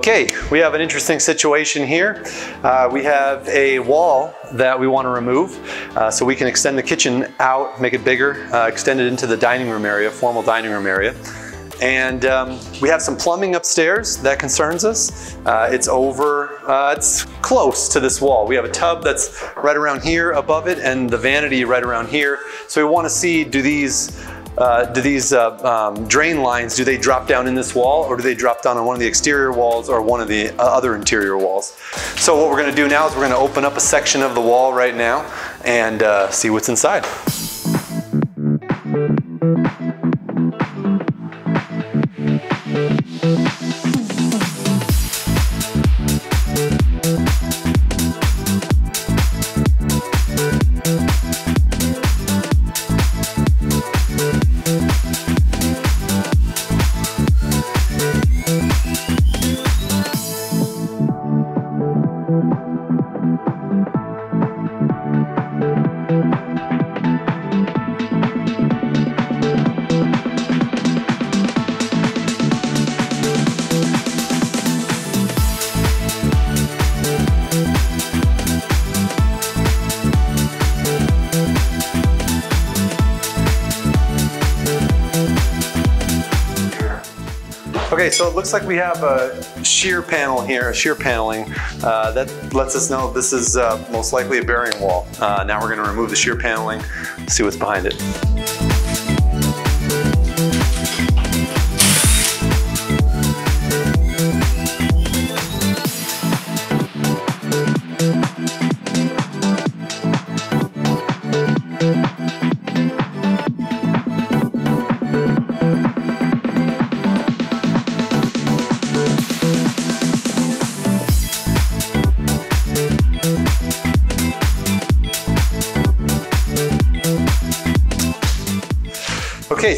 Okay, we have an interesting situation here. Uh, we have a wall that we want to remove uh, so we can extend the kitchen out, make it bigger, uh, extend it into the dining room area, formal dining room area. And um, we have some plumbing upstairs that concerns us. Uh, it's over, uh, it's close to this wall. We have a tub that's right around here above it and the vanity right around here. So we want to see, do these uh, do these uh, um, drain lines, do they drop down in this wall or do they drop down on one of the exterior walls or one of the uh, other interior walls? So what we're gonna do now is we're gonna open up a section of the wall right now and uh, see what's inside. Looks like we have a shear panel here, a shear paneling, uh, that lets us know this is uh, most likely a bearing wall. Uh, now we're gonna remove the shear paneling, see what's behind it.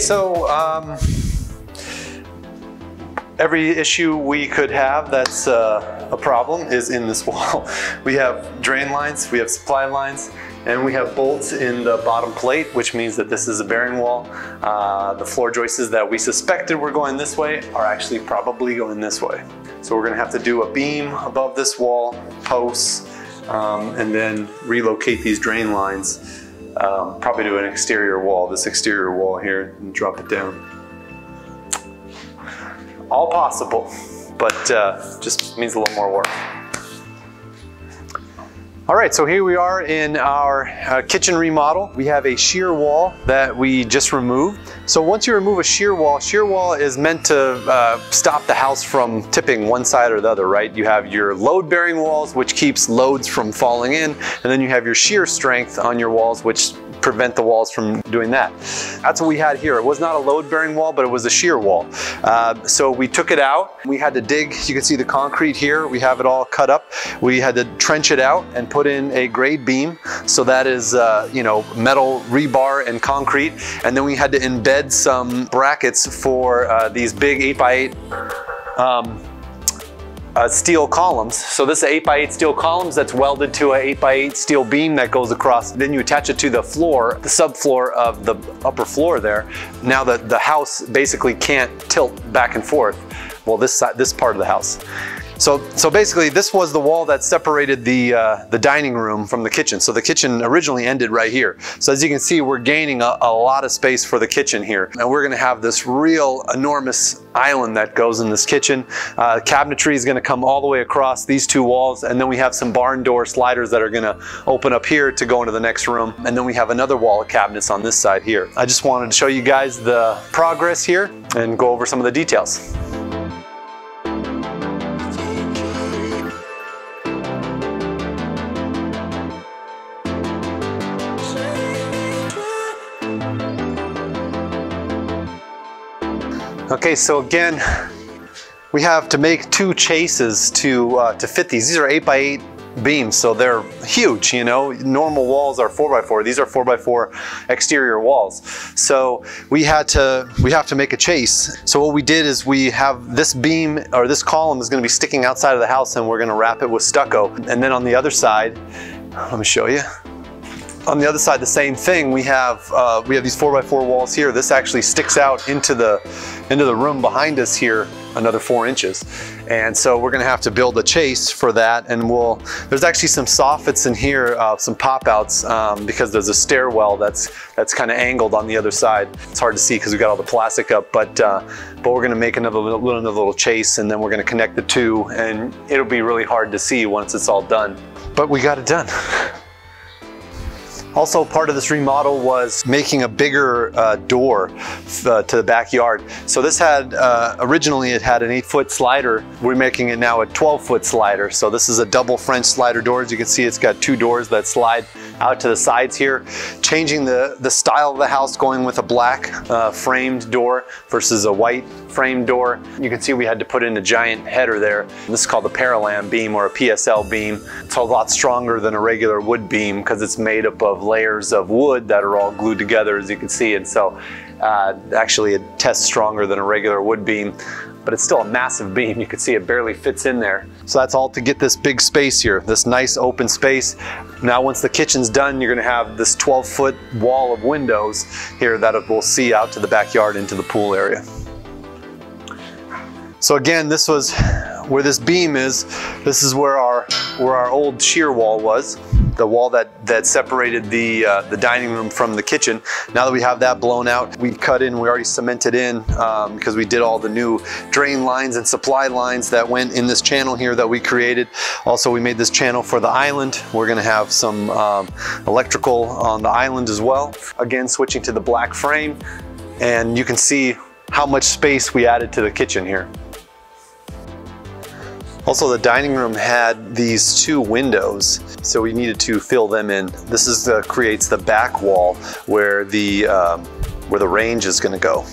So um, every issue we could have that's uh, a problem is in this wall. We have drain lines, we have supply lines, and we have bolts in the bottom plate, which means that this is a bearing wall. Uh, the floor joists that we suspected were going this way are actually probably going this way. So we're gonna have to do a beam above this wall, posts, um, and then relocate these drain lines um, probably to an exterior wall, this exterior wall here, and drop it down. All possible, but uh, just means a little more work. All right, so here we are in our uh, kitchen remodel. We have a shear wall that we just removed. So once you remove a shear wall, shear wall is meant to uh, stop the house from tipping one side or the other, right? You have your load bearing walls, which keeps loads from falling in, and then you have your shear strength on your walls, which prevent the walls from doing that. That's what we had here. It was not a load bearing wall, but it was a shear wall. Uh, so we took it out. We had to dig, you can see the concrete here. We have it all cut up. We had to trench it out and put in a grade beam. So that is, uh, you know, metal rebar and concrete. And then we had to embed some brackets for uh, these big 8 by 8 um, uh, steel columns. So this is 8 by 8 steel columns that's welded to an 8 by 8 steel beam that goes across. Then you attach it to the floor, the subfloor of the upper floor there. Now that the house basically can't tilt back and forth. Well, this, side, this part of the house. So, so basically this was the wall that separated the, uh, the dining room from the kitchen. So the kitchen originally ended right here. So as you can see, we're gaining a, a lot of space for the kitchen here. And we're gonna have this real enormous island that goes in this kitchen. Uh, cabinetry is gonna come all the way across these two walls. And then we have some barn door sliders that are gonna open up here to go into the next room. And then we have another wall of cabinets on this side here. I just wanted to show you guys the progress here and go over some of the details. Okay, so again, we have to make two chases to, uh, to fit these. These are eight by eight beams, so they're huge, you know. Normal walls are four by four. These are four by four exterior walls. So we had to, we have to make a chase. So what we did is we have this beam or this column is gonna be sticking outside of the house and we're gonna wrap it with stucco. And then on the other side, let me show you. On the other side, the same thing. We have uh, we have these four by four walls here. This actually sticks out into the into the room behind us here, another four inches. And so we're gonna have to build a chase for that. And we'll, there's actually some soffits in here, uh, some pop outs um, because there's a stairwell that's that's kind of angled on the other side. It's hard to see because we've got all the plastic up, but uh, but we're gonna make another little, another little chase and then we're gonna connect the two and it'll be really hard to see once it's all done. But we got it done. Also part of this remodel was making a bigger uh, door uh, to the backyard. So this had, uh, originally it had an eight foot slider. We're making it now a 12 foot slider. So this is a double French slider door. As you can see, it's got two doors that slide out to the sides here. Changing the, the style of the house, going with a black uh, framed door versus a white framed door. You can see we had to put in a giant header there. This is called a Paralam beam or a PSL beam. It's a lot stronger than a regular wood beam because it's made up of layers of wood that are all glued together as you can see. And so uh, actually it tests stronger than a regular wood beam but it's still a massive beam. You can see it barely fits in there. So that's all to get this big space here, this nice open space. Now once the kitchen's done, you're gonna have this 12 foot wall of windows here that we'll see out to the backyard into the pool area. So again, this was where this beam is. This is where our where our old shear wall was, the wall that that separated the uh, the dining room from the kitchen. Now that we have that blown out, we cut in. We already cemented in um, because we did all the new drain lines and supply lines that went in this channel here that we created. Also, we made this channel for the island. We're going to have some um, electrical on the island as well. Again, switching to the black frame, and you can see how much space we added to the kitchen here. Also, the dining room had these two windows, so we needed to fill them in. This is the, creates the back wall where the, um, where the range is gonna go,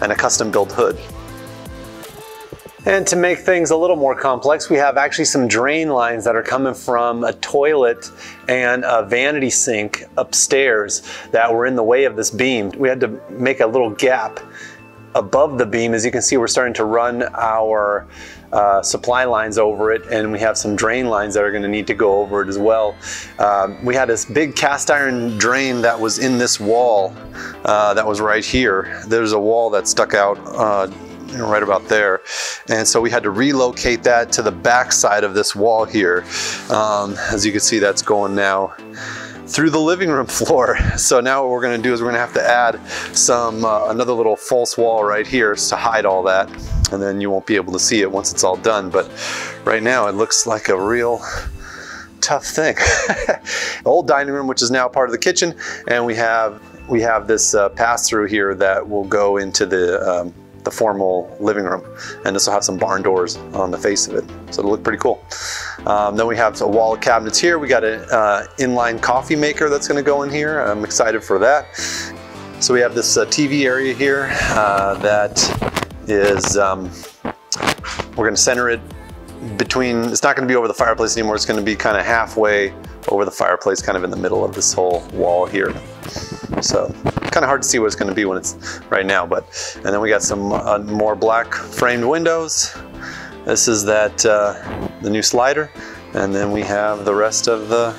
and a custom built hood. And to make things a little more complex, we have actually some drain lines that are coming from a toilet and a vanity sink upstairs that were in the way of this beam. We had to make a little gap above the beam. As you can see, we're starting to run our uh, supply lines over it and we have some drain lines that are going to need to go over it as well. Um, we had this big cast iron drain that was in this wall uh, that was right here. There's a wall that stuck out uh, right about there. And so we had to relocate that to the back side of this wall here. Um, as you can see, that's going now through the living room floor. So now what we're gonna do is we're gonna have to add some, uh, another little false wall right here to hide all that. And then you won't be able to see it once it's all done. But right now it looks like a real tough thing. old dining room, which is now part of the kitchen. And we have, we have this uh, pass through here that will go into the um, the formal living room. And this will have some barn doors on the face of it. So it'll look pretty cool. Um, then we have a wall of cabinets here. We got an uh, inline coffee maker that's gonna go in here. I'm excited for that. So we have this uh, TV area here uh, that is, um, we're gonna center it between, it's not gonna be over the fireplace anymore. It's gonna be kind of halfway over the fireplace, kind of in the middle of this whole wall here. So kind of hard to see what it's going to be when it's right now. But and then we got some uh, more black framed windows. This is that uh, the new slider, and then we have the rest of the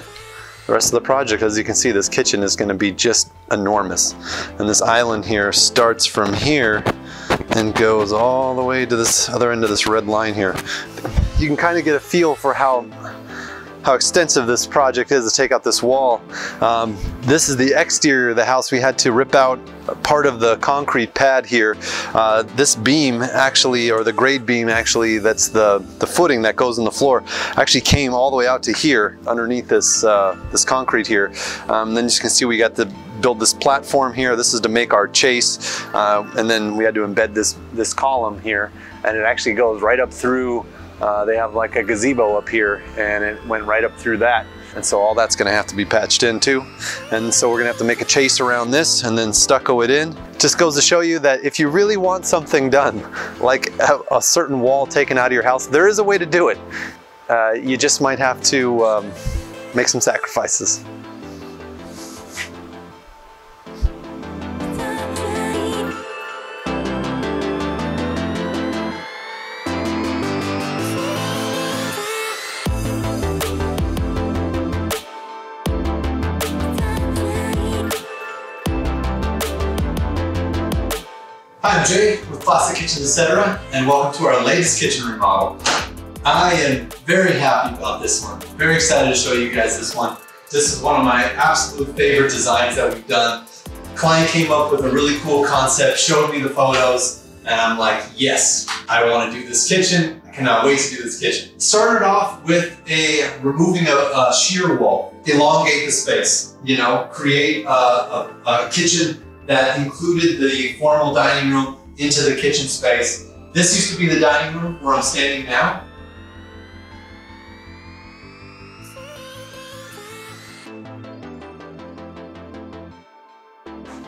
the rest of the project. As you can see, this kitchen is going to be just enormous, and this island here starts from here and goes all the way to this other end of this red line here. You can kind of get a feel for how how extensive this project is to take out this wall. Um, this is the exterior of the house. We had to rip out part of the concrete pad here. Uh, this beam actually, or the grade beam actually, that's the, the footing that goes in the floor, actually came all the way out to here underneath this, uh, this concrete here. Um, then you can see we got to build this platform here. This is to make our chase. Uh, and then we had to embed this, this column here and it actually goes right up through uh, they have like a gazebo up here and it went right up through that. And so all that's gonna have to be patched in too. And so we're gonna have to make a chase around this and then stucco it in. Just goes to show you that if you really want something done, like a, a certain wall taken out of your house, there is a way to do it. Uh, you just might have to um, make some sacrifices. Hi, I'm Jay with Classic Kitchens Etc. and welcome to our latest kitchen remodel. I am very happy about this one. Very excited to show you guys this one. This is one of my absolute favorite designs that we've done. Client came up with a really cool concept, showed me the photos, and I'm like, yes, I want to do this kitchen. I cannot wait to do this kitchen. Started off with a removing a, a shear wall, elongate the space, you know, create a, a, a kitchen that included the formal dining room into the kitchen space. This used to be the dining room where I'm standing now.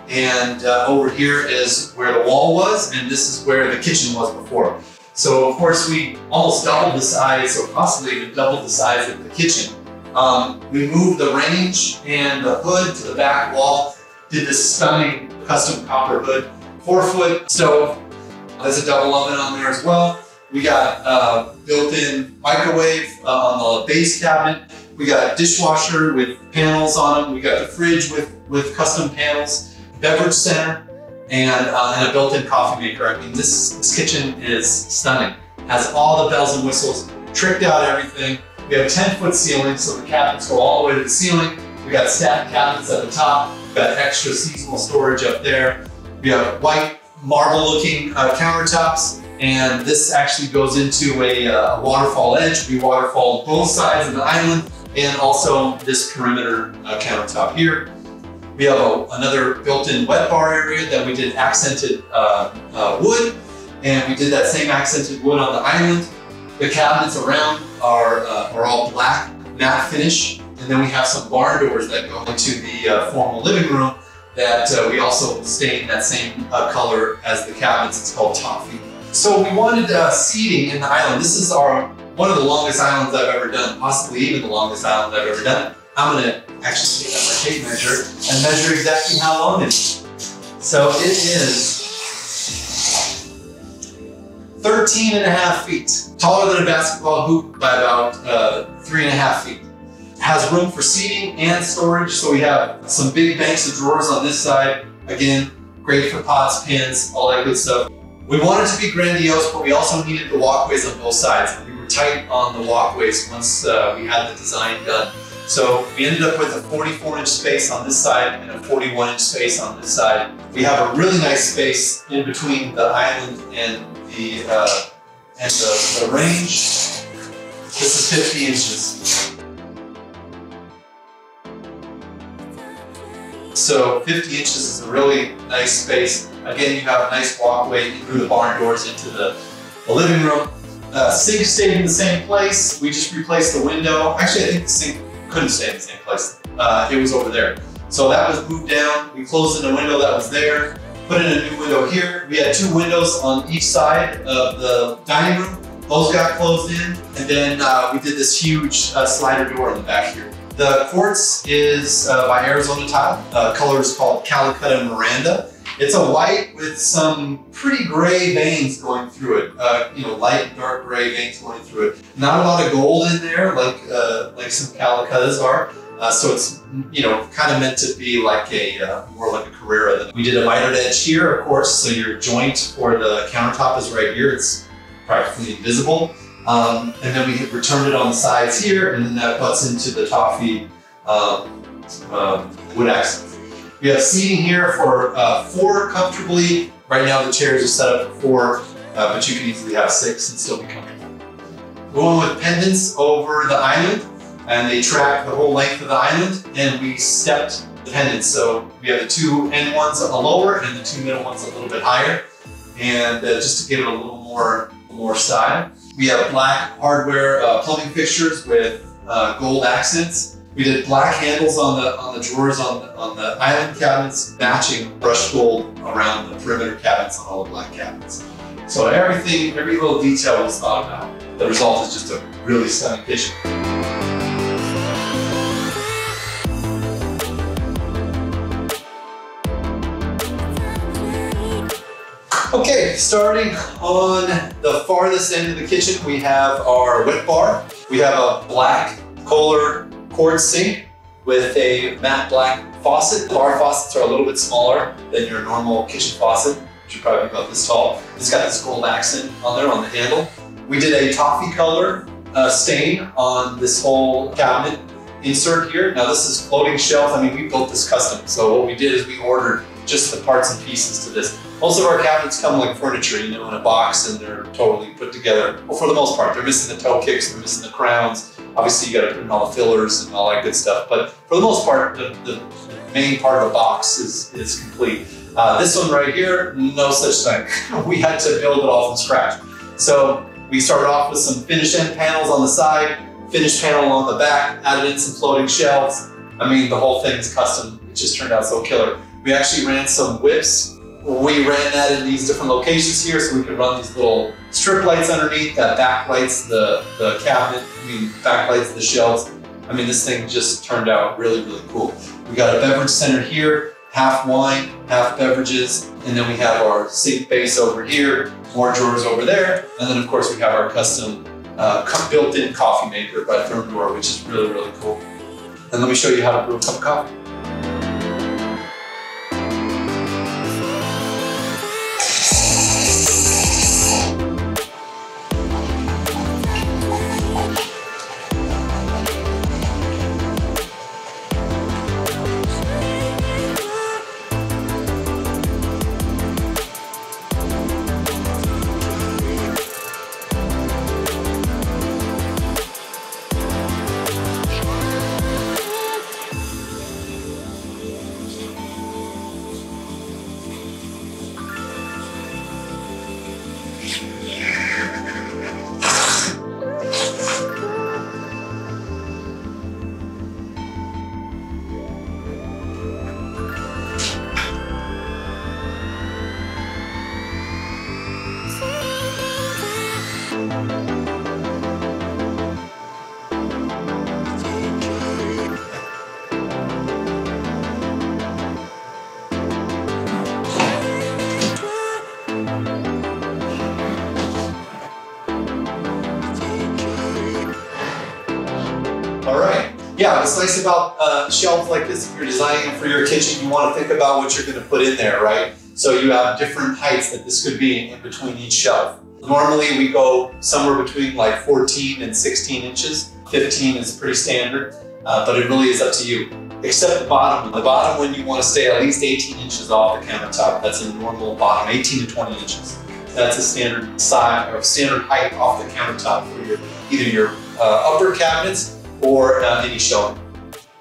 And uh, over here is where the wall was, and this is where the kitchen was before. So of course we almost doubled the size, or possibly even doubled the size of the kitchen. Um, we moved the range and the hood to the back wall, did this stunning custom copper hood, four foot stove. There's a double oven on there as well. We got a built-in microwave uh, on the base cabinet. We got a dishwasher with panels on them. We got the fridge with, with custom panels beverage center, and, uh, and a built-in coffee maker. I mean, this, this kitchen is stunning. Has all the bells and whistles, tricked out everything. We have 10 foot ceilings, so the cabinets go all the way to the ceiling. We got stacked cabinets at the top. We got extra seasonal storage up there. We have white marble looking uh, countertops. And this actually goes into a, uh, waterfall edge. We waterfall both sides of the island and also this perimeter uh, countertop here. We have a, another built-in wet bar area that we did accented uh, uh, wood, and we did that same accented wood on the island. The cabinets around are, uh, are all black matte finish, and then we have some barn doors that go into the uh, formal living room that uh, we also stain that same uh, color as the cabinets. It's called toffee. So we wanted seating in the island. This is our one of the longest islands I've ever done, possibly even the longest island I've ever done. I'm gonna actually take out my tape measure and measure exactly how long it is. So it is 13 and a half feet, taller than a basketball hoop by about uh, three and a half feet. Has room for seating and storage, so we have some big banks of drawers on this side. Again, great for pots, pans, all that good stuff. We wanted to be grandiose, but we also needed the walkways on both sides. We were tight on the walkways once uh, we had the design done. So we ended up with a 44 inch space on this side and a 41 inch space on this side. We have a really nice space in between the island and the uh, and the, the range. This is 50 inches. So 50 inches is a really nice space. Again, you have a nice walkway through the barn doors into the, the living room. Uh, sink stayed in the same place. We just replaced the window. Actually, I think the sink couldn't stay in the same place. Uh, it was over there. So that was moved down. We closed in a window that was there, put in a new window here. We had two windows on each side of the dining room. Those got closed in. And then uh, we did this huge uh, slider door in the back here. The quartz is uh, by Arizona Tile. Uh, color is called Calacatta Miranda. It's a white with some pretty gray veins going through it. Uh, you know, light dark gray veins going through it. Not a lot of gold in there, like uh, like some Calacattas are. Uh, so it's you know kind of meant to be like a uh, more like a Carrara. We did a mitered edge here, of course. So your joint for the countertop is right here. It's practically invisible. Um, and then we returned it on the sides here, and then that butts into the toffee um, um, wood accent. We have seating here for uh, four comfortably. Right now the chairs are set up for four, uh, but you can easily have six and still be comfortable. Going with pendants over the island, and they track the whole length of the island, and we stepped the pendants. So we have the two end ones a lower and the two middle ones a little bit higher. And uh, just to give it a little more, more style. We have black hardware uh, plumbing fixtures with uh, gold accents. We did black handles on the on the drawers on the, on the island cabinets, matching brushed gold around the perimeter cabinets on all the black cabinets. So everything, every little detail was thought about. The result is just a really stunning kitchen. Okay, starting on the farthest end of the kitchen, we have our wet bar. We have a black Kohler quartz sink with a matte black faucet. Bar faucets are a little bit smaller than your normal kitchen faucet. which are probably be about this tall. It's got this gold accent on there on the handle. We did a toffee color uh, stain on this whole cabinet insert here. Now this is floating shelf. I mean, we built this custom. So what we did is we ordered just the parts and pieces to this. Most of our cabinets come like furniture, you know, in a box and they're totally put together. Well, for the most part, they're missing the toe kicks, they're missing the crowns. Obviously, you got to put in all the fillers and all that good stuff. But for the most part, the, the main part of the box is, is complete. Uh, this one right here, no such thing. we had to build it all from scratch. So we started off with some finished end panels on the side, finished panel on the back, added in some floating shelves. I mean, the whole thing is custom. It just turned out so killer. We actually ran some whips. We ran that in these different locations here so we could run these little strip lights underneath that backlights the, the cabinet, I mean, backlights the shelves. I mean, this thing just turned out really, really cool. We got a beverage center here, half wine, half beverages, and then we have our sink base over here, more drawers over there, and then of course we have our custom uh, built-in coffee maker by Thermador, which is really, really cool. And let me show you how to brew a cup of coffee. Yeah, what's nice about uh, shelves like this, if you're designing for your kitchen, you want to think about what you're going to put in there, right? So you have different heights that this could be in between each shelf. Normally we go somewhere between like 14 and 16 inches. 15 is pretty standard, uh, but it really is up to you. Except the bottom. The bottom one you want to stay at least 18 inches off the countertop. That's a normal bottom, 18 to 20 inches. That's a standard size or standard height off the countertop for your either your uh, upper cabinets or uh, any shelving.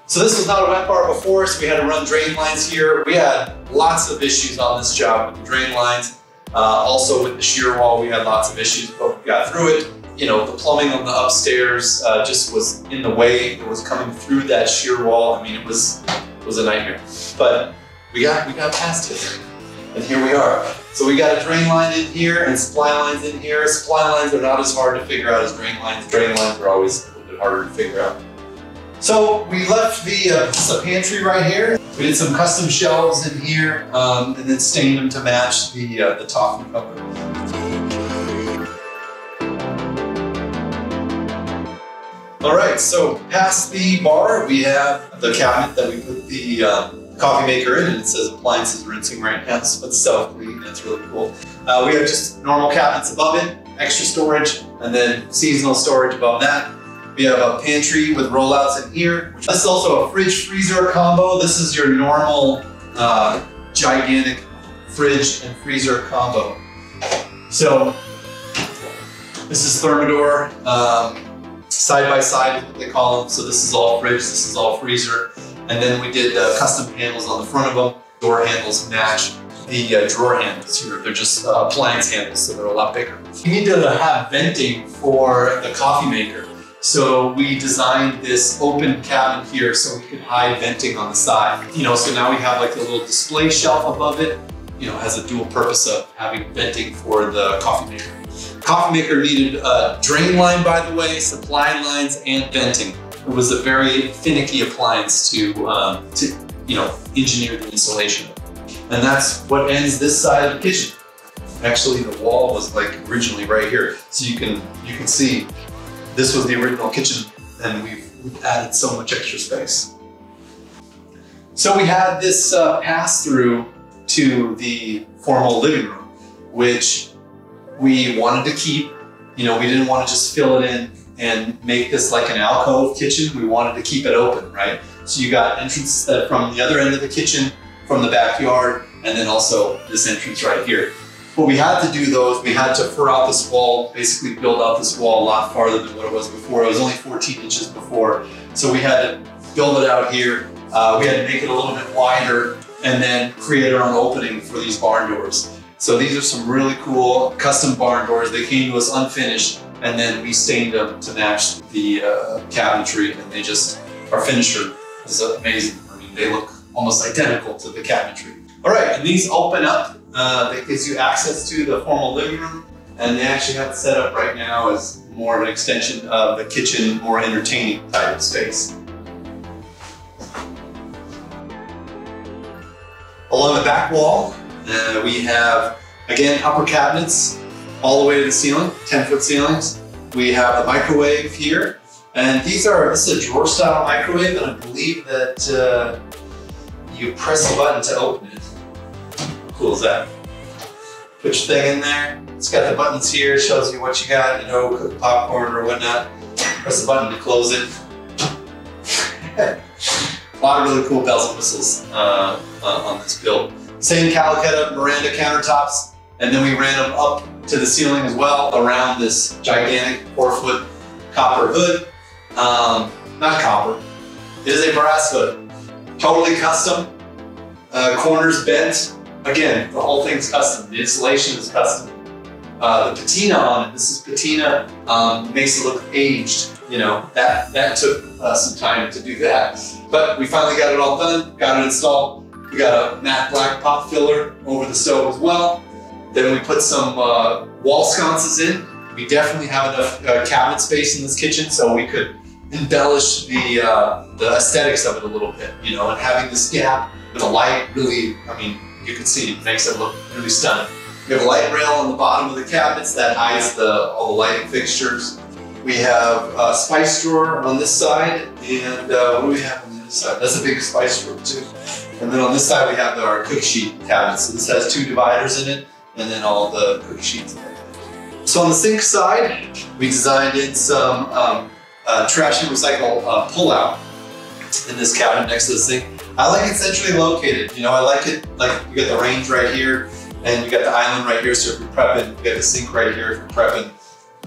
So this was not a wet bar before, so we had to run drain lines here. We had lots of issues on this job with the drain lines. Uh, also with the shear wall, we had lots of issues, but we got through it. You know, the plumbing on the upstairs uh, just was in the way. It was coming through that shear wall. I mean, it was it was a nightmare. But we got we got past it, and here we are. So we got a drain line in here and supply lines in here. Supply lines are not as hard to figure out as drain lines. Drain lines are always harder to figure out. So we left the, uh, pantry right here. We did some custom shelves in here um, and then stained them to match the, uh, the toffee cover. All right, so past the bar, we have the cabinet that we put the um, coffee maker in and it says appliances rinsing right now, so it's self-clean, that's really cool. Uh, we have just normal cabinets above it, extra storage, and then seasonal storage above that. We have a pantry with rollouts in here. This is also a fridge freezer combo. This is your normal uh, gigantic fridge and freezer combo. So this is Thermador, um, side by side they call them. So this is all fridge, this is all freezer. And then we did uh, custom handles on the front of them. Door handles match the uh, drawer handles here. They're just uh, appliance handles, so they're a lot bigger. You need to have venting for the coffee maker. So we designed this open cabin here so we could hide venting on the side. You know, so now we have like a little display shelf above it, you know, has a dual purpose of having venting for the coffee maker. Coffee maker needed a drain line, by the way, supply lines, and venting. It was a very finicky appliance to, um, to you know, engineer the installation. And that's what ends this side of the kitchen. Actually, the wall was like originally right here. So you can, you can see this was the original kitchen and we've, we've added so much extra space. So we had this uh, pass through to the formal living room, which we wanted to keep. You know, we didn't want to just fill it in and make this like an alcove kitchen. We wanted to keep it open, right? So you got entrance from the other end of the kitchen, from the backyard, and then also this entrance right here. What we had to do is we had to fur out this wall, basically build out this wall a lot farther than what it was before. It was only 14 inches before. So we had to build it out here. Uh, we had to make it a little bit wider and then create our own opening for these barn doors. So these are some really cool custom barn doors. They came to us unfinished and then we stained them to match the uh, cabinetry and they just, our finisher is amazing. I mean, they look almost identical to the cabinetry. All right, and these open up. Uh, that gives you access to the formal living room and they actually have it set up right now as more of an extension of the kitchen, more entertaining type of space. Along the back wall, uh, we have, again, upper cabinets all the way to the ceiling, 10 foot ceilings. We have the microwave here. And these are, this is a drawer style microwave and I believe that uh, you press a button to open it. Cool is that? Put your thing in there. It's got the buttons here, shows you what you got, you know, cook popcorn or whatnot. Press the button to close it. a lot of really cool bells and whistles uh, uh, on this build. Same Calacatta Miranda countertops, and then we ran them up to the ceiling as well around this gigantic four foot copper hood. Um, not copper, it is a brass hood. Totally custom, uh, corners bent. Again, the whole thing's custom. The insulation is custom. Uh, the patina on it, this is patina, um, makes it look aged. You know, that, that took uh, some time to do that. But we finally got it all done, got it installed. We got a matte black pop filler over the stove as well. Then we put some uh, wall sconces in. We definitely have enough uh, cabinet space in this kitchen so we could embellish the, uh, the aesthetics of it a little bit, you know, and having this gap with the light really, I mean, you can see it makes it look really stunning. We have a light rail on the bottom of the cabinets that hides the, all the lighting fixtures. We have a spice drawer on this side, and uh, what do we have on the other side? That's a big spice drawer too. And then on this side we have our cook sheet cabinet. So this has two dividers in it, and then all the cook sheets. So on the sink side, we designed in some um, uh, trash and recycle uh, pull-out in this cabinet next to the sink. I like it centrally located. You know, I like it like you got the range right here, and you got the island right here. So if you're prepping, you got the sink right here if you're prepping.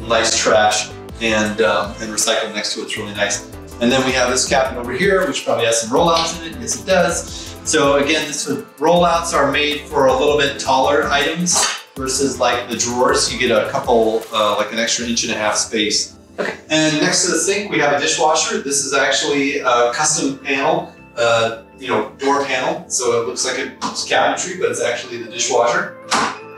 Nice trash and um, and recycle next to it. It's really nice. And then we have this cabinet over here, which probably has some rollouts in it. Yes, it does. So again, this rollouts are made for a little bit taller items versus like the drawers. You get a couple, uh, like an extra inch and a half space. Okay. And next to the sink, we have a dishwasher. This is actually a custom panel, uh, you know, door panel. So it looks like it's cabinetry, but it's actually the dishwasher.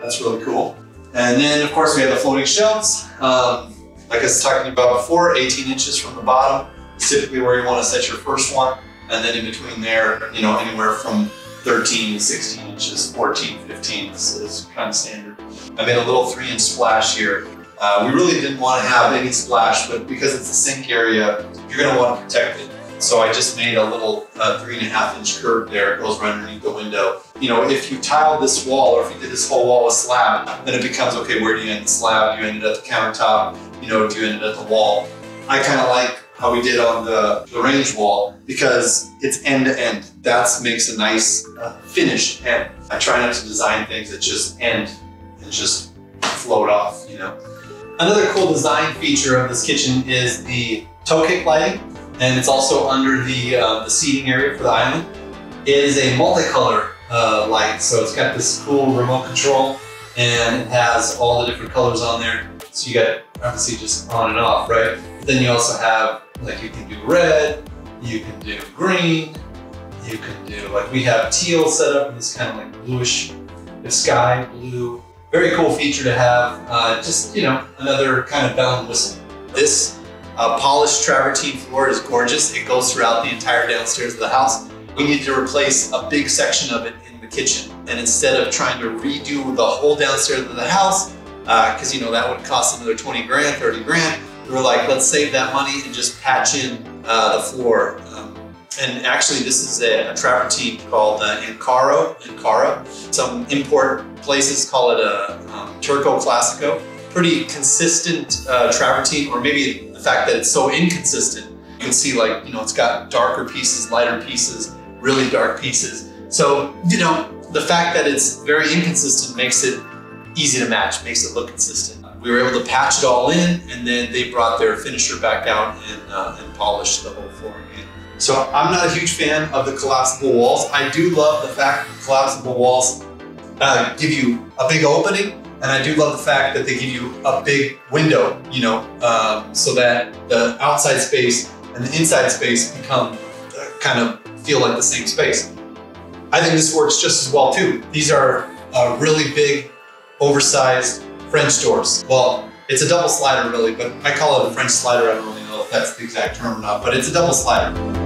That's really cool. And then of course we have the floating shelves. Um, like I was talking about before, 18 inches from the bottom, typically where you want to set your first one. And then in between there, you know, anywhere from 13, to 16 inches, 14, 15 is, is kind of standard. I made a little three inch splash here. Uh, we really didn't want to have any splash, but because it's a sink area, you're going to want to protect it. So I just made a little uh, three and a half inch curve there. It goes right underneath the window. You know, if you tile this wall or if you did this whole wall with slab, then it becomes, okay, where do you end the slab? Do you end it at the countertop? You know, do you end it at the wall? I kind of like how we did on the, the range wall because it's end to end. That makes a nice uh, finished end. I try not to design things that just end and just float off, you know. Another cool design feature of this kitchen is the toe kick lighting and it's also under the, uh, the seating area for the island. It is a multicolor uh, light, so it's got this cool remote control and it has all the different colors on there. So you got obviously just on and off, right? But then you also have like you can do red, you can do green, you can do like we have teal set up in this kind of like bluish sky blue. Very cool feature to have. Uh, just you know another kind of bell and whistle. This uh, polished travertine floor is gorgeous. It goes throughout the entire downstairs of the house. We needed to replace a big section of it in the kitchen. And instead of trying to redo the whole downstairs of the house, because uh, you know that would cost another 20 grand, 30 grand, we were like, let's save that money and just patch in uh, the floor. Um, and actually this is a, a travertine called uh, Ancaro, Ankara. Some import places call it a um, Turco Classico. Pretty consistent uh, travertine, or maybe the fact that it's so inconsistent. You can see like, you know, it's got darker pieces, lighter pieces, really dark pieces. So, you know, the fact that it's very inconsistent makes it easy to match, makes it look consistent. We were able to patch it all in, and then they brought their finisher back down and, uh, and polished the whole floor again. So I'm not a huge fan of the collapsible walls. I do love the fact that collapsible walls uh, give you a big opening, and I do love the fact that they give you a big window, you know, um, so that the outside space and the inside space become uh, kind of feel like the same space. I think this works just as well too. These are uh, really big, oversized French doors. Well, it's a double slider really, but I call it a French slider. I don't really know if that's the exact term or not, but it's a double slider.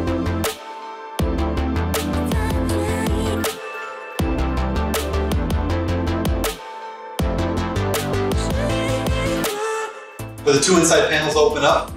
With the two inside panels open up,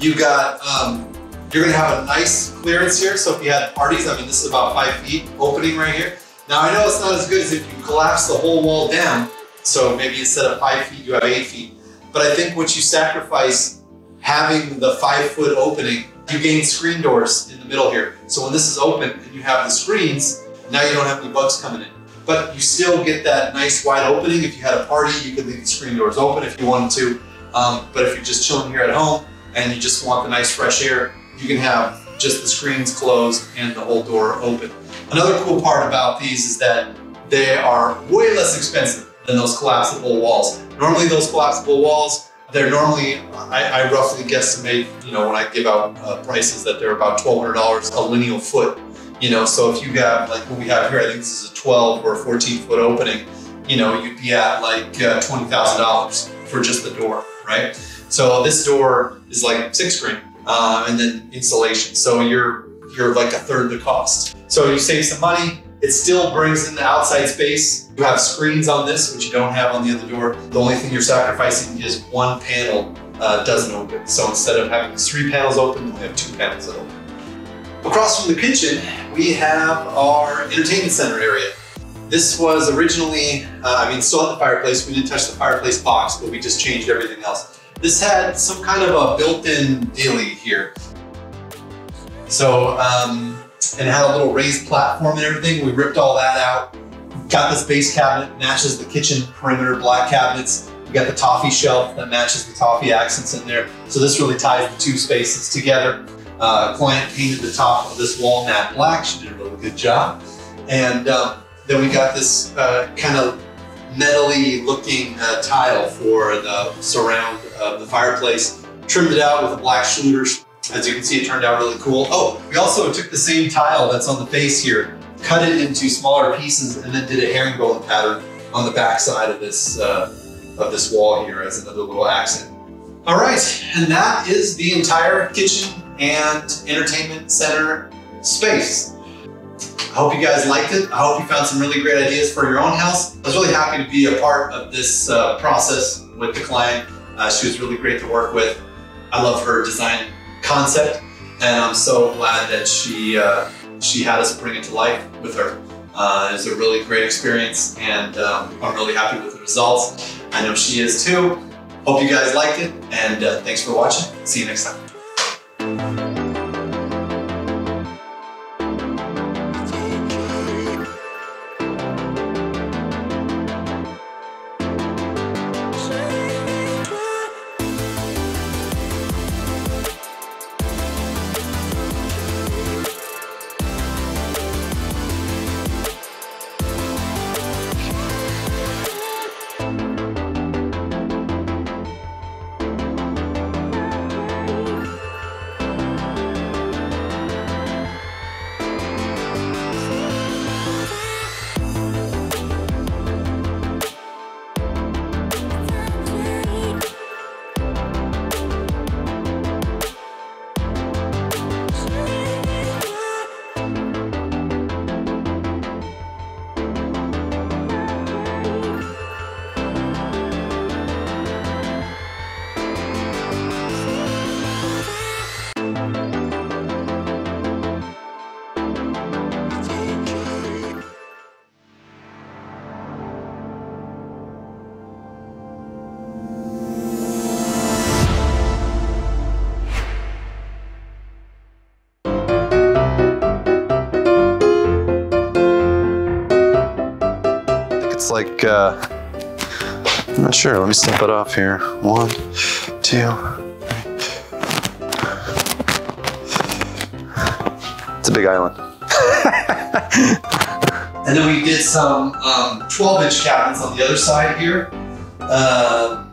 You've got, um, you're gonna have a nice clearance here. So if you had parties, I mean, this is about five feet opening right here. Now I know it's not as good as if you collapse the whole wall down, so maybe instead of five feet, you have eight feet. But I think once you sacrifice having the five foot opening, you gain screen doors in the middle here. So when this is open and you have the screens, now you don't have any bugs coming in. But you still get that nice wide opening. If you had a party, you could leave the screen doors open if you wanted to. Um, but if you're just chilling here at home and you just want the nice fresh air, you can have just the screens closed and the whole door open. Another cool part about these is that they are way less expensive than those collapsible walls. Normally those collapsible walls, they're normally, I, I roughly guesstimate, you know, when I give out uh, prices that they're about $1,200 a lineal foot. You know, so if you have, like what we have here, I think this is a 12 or 14 foot opening, you know, you'd be at like uh, $20,000 for just the door, right? So this door is like six grand uh, and then installation. So you're, you're like a third the cost. So you save some money, it still brings in the outside space. You have screens on this, which you don't have on the other door. The only thing you're sacrificing is one panel uh, doesn't open. So instead of having three panels open, you have two panels that open. Across from the kitchen, we have our entertainment center area. This was originally, uh, I mean, still at the fireplace. We didn't touch the fireplace box, but we just changed everything else. This had some kind of a built-in dealie here. So um, and it had a little raised platform and everything. We ripped all that out. Got this base cabinet, matches the kitchen perimeter black cabinets. We got the toffee shelf that matches the toffee accents in there. So this really ties the two spaces together. Uh, client painted the top of this wall matte black. She did a really good job. And um, then we got this uh, kind of metally looking uh, tile for the surround of the fireplace. Trimmed it out with black Schluter as you can see, it turned out really cool. Oh, we also took the same tile that's on the face here, cut it into smaller pieces, and then did a herringbone pattern on the back side of this, uh, of this wall here as another little accent. All right, and that is the entire kitchen and entertainment center space. I hope you guys liked it. I hope you found some really great ideas for your own house. I was really happy to be a part of this uh, process with the client. Uh, she was really great to work with. I love her design concept, and I'm so glad that she uh, she had us bring it to life with her. Uh, it was a really great experience, and um, I'm really happy with the results. I know she is too. Hope you guys liked it, and uh, thanks for watching. See you next time. Like, uh, I'm not sure. Let me step it off here. One, two. It's a big island. And then we did some um, 12 inch cabinets on the other side here. Uh,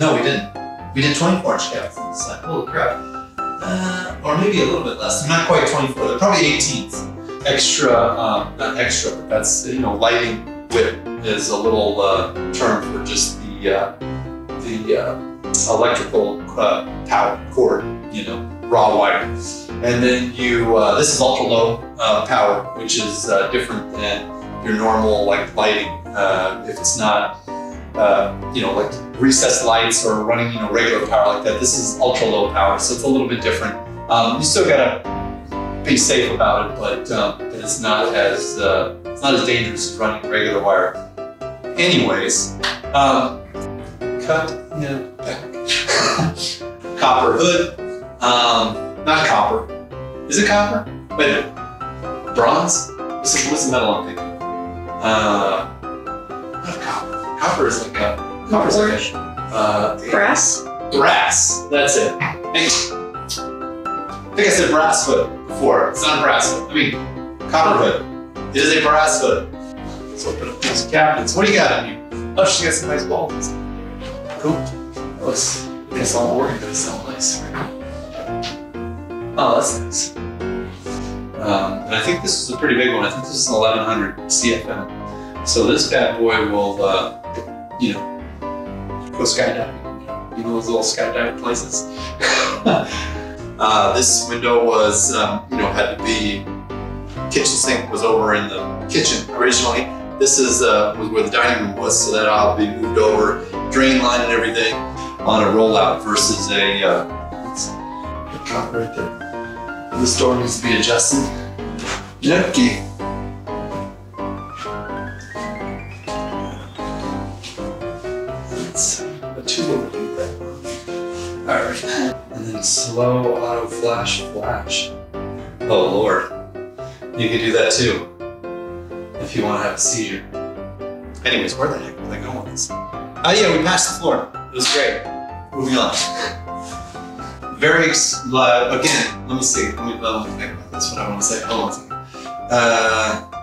no, we didn't. We did 24 inch cabinets on side. Holy crap. Uh, or maybe a little bit less. Not quite 24. They're probably 18s. Extra, um, not extra, but that's, you know, lighting width is a little uh, term for just the, uh, the uh, electrical uh, power cord, you know, raw wire. And then you, uh, this is ultra low uh, power, which is different than your normal like lighting. If it's not, you know, like recessed lights or running, you know, regular power like that, this is ultra low power, so it's a little bit different. Um, you still gotta be safe about it, but, um, it's not as it's not as dangerous as running regular wire. Anyways, um, cut in back. copper hood, um, not copper. Is it copper? Wait a minute. Bronze? What's the, what's the metal I'm thinking? Uh, not copper. Copper is like a copper is like a uh, Brass? brass. That's it. I think I said brass hood before. It's not a brass hood. I mean, copper hood. Is a brass hood. Let's open up these cabinets. What do you got in here? Oh, she got some nice bulbs. Cool. All boring, but it's so nice. Oh, that's nice. Um, and I think this is a pretty big one. I think this is an 1100 CFM. So this bad boy will, uh, you know, go skydiving. You know those little skydiving places. uh, this window was, um, you know, had to be. Kitchen sink was over in the kitchen originally. This is uh, was where the dining room was, so that will be moved over, drain line and everything on a rollout versus a. Uh, it's drop right there. This door needs to be adjusted. Yucky. Let's a two that. Alright. And then slow auto flash flash. Oh lord. You could do that too. If you want to have a seizure. Anyways, where the heck were they going with this? Oh yeah, we passed the floor. It was great. Moving on. Very, ex- uh, again, let me see. Let me, let me think about this, what I want to say. Hold on a second. Uh,